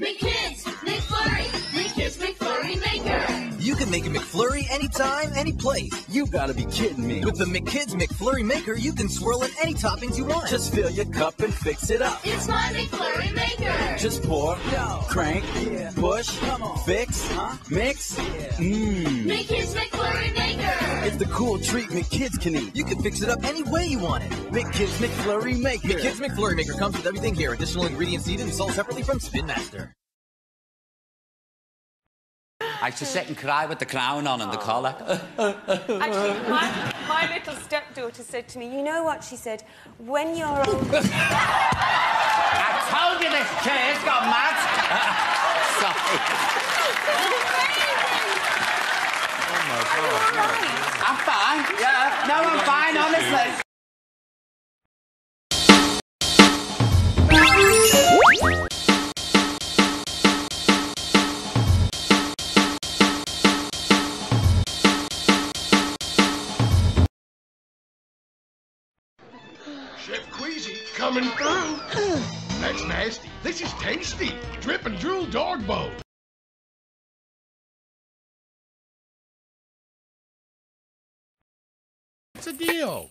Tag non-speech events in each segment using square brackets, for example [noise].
McKids, McFlurry, McKids McFlurry Maker. You can make a McFlurry anytime, any place. You gotta be kidding me. With the McKids McFlurry Maker, you can swirl in any toppings you want. Just fill your cup and fix it up. It's my McFlurry Maker. Just pour, crank, push, fix, mix. Mmm. McKids McFlurry Maker. It's the cool treat McKids can eat. You can fix it up any way you want it. McKids McFlurry Maker. McKids McFlurry Maker comes with everything here. Additional ingredients needed and sold separately from Spin Master. I used to sit and cry with the crown on and the collar. [laughs] Actually, my, my little stepdaughter said to me, you know what? She said, when you're old. [laughs] I told you this chair's got mad. [laughs] Sorry. Oh my god. I'm fine. Yeah. No, I'm fine, honestly. Queasy coming through. That's nasty. This is tasty. Drip and drool dog boat. What's the deal?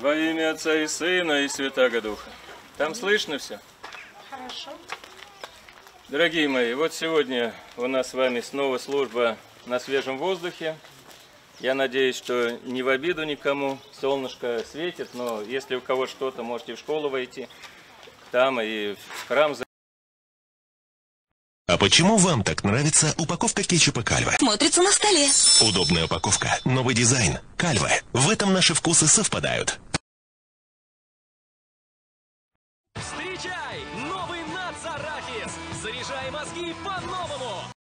Во имя Отца и Сына и Святаго Духа. Там слышно все? Хорошо. Дорогие мои, вот сегодня у нас с вами снова служба на свежем воздухе. Я надеюсь, что не в обиду никому. Солнышко светит, но если у кого что-то, можете в школу войти. Там и в храм за- А почему вам так нравится упаковка кетчупа Кальва? Смотрится на столе. Удобная упаковка, новый дизайн. Кальва. В этом наши вкусы совпадают. Новый Нац! Заряжай мозги по-новому!